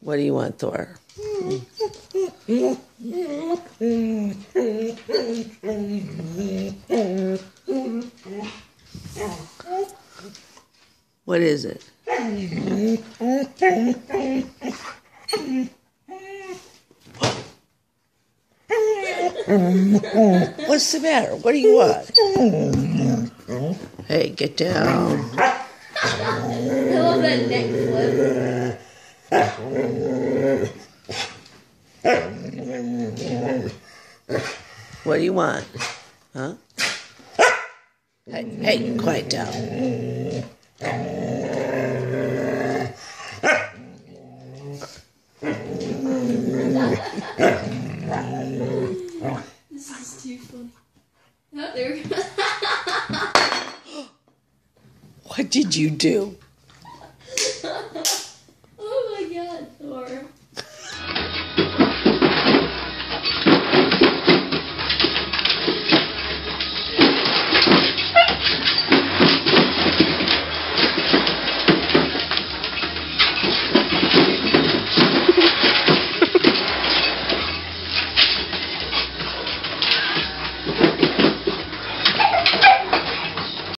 What do you want, Thor? What is it? What's the matter? What do you want? Hey, get down. I love that neck flip. What do you want? Huh? Hey, hey, quiet down. This is too funny. Oh, there we go. What did you do? oh my god, Thor.